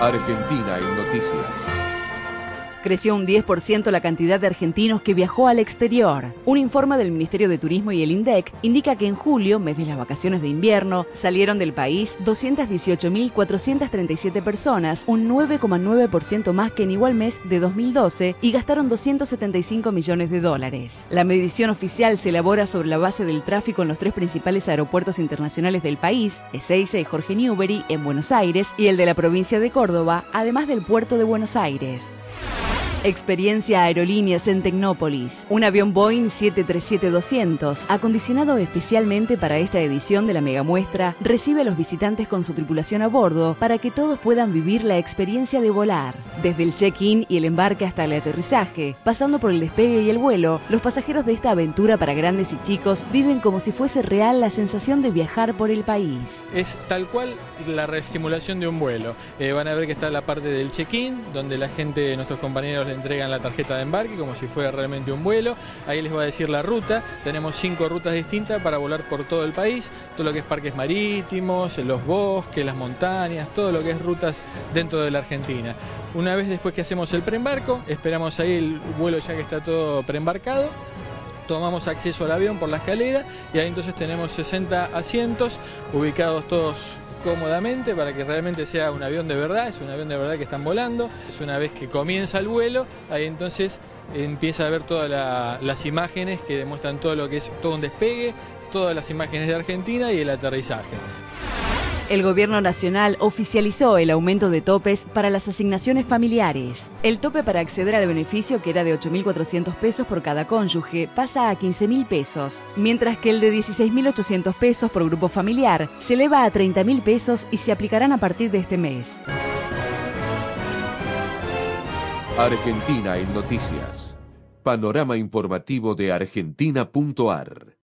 Argentina en noticias. Creció un 10% la cantidad de argentinos que viajó al exterior. Un informe del Ministerio de Turismo y el INDEC indica que en julio, mes de las vacaciones de invierno, salieron del país 218.437 personas, un 9,9% más que en igual mes de 2012, y gastaron 275 millones de dólares. La medición oficial se elabora sobre la base del tráfico en los tres principales aeropuertos internacionales del país, Ezeiza y Jorge Newbery en Buenos Aires y el de la provincia de Córdoba, además del puerto de Buenos Aires. Experiencia Aerolíneas en Tecnópolis. Un avión Boeing 737-200, acondicionado especialmente para esta edición de la megamuestra, recibe a los visitantes con su tripulación a bordo para que todos puedan vivir la experiencia de volar. Desde el check-in y el embarque hasta el aterrizaje, pasando por el despegue y el vuelo, los pasajeros de esta aventura para grandes y chicos viven como si fuese real la sensación de viajar por el país. Es tal cual la simulación de un vuelo. Eh, van a ver que está la parte del check-in, donde la gente, nuestros compañeros entregan la tarjeta de embarque como si fuera realmente un vuelo. Ahí les va a decir la ruta. Tenemos cinco rutas distintas para volar por todo el país. Todo lo que es parques marítimos, los bosques, las montañas, todo lo que es rutas dentro de la Argentina. Una vez después que hacemos el preembarco, esperamos ahí el vuelo ya que está todo preembarcado tomamos acceso al avión por la escalera y ahí entonces tenemos 60 asientos ubicados todos cómodamente para que realmente sea un avión de verdad, es un avión de verdad que están volando, es una vez que comienza el vuelo, ahí entonces empieza a ver todas las imágenes que demuestran todo lo que es todo un despegue, todas las imágenes de Argentina y el aterrizaje. El Gobierno Nacional oficializó el aumento de topes para las asignaciones familiares. El tope para acceder al beneficio, que era de 8.400 pesos por cada cónyuge, pasa a 15.000 pesos, mientras que el de 16.800 pesos por grupo familiar se eleva a 30.000 pesos y se aplicarán a partir de este mes. Argentina en noticias. Panorama informativo de argentina.ar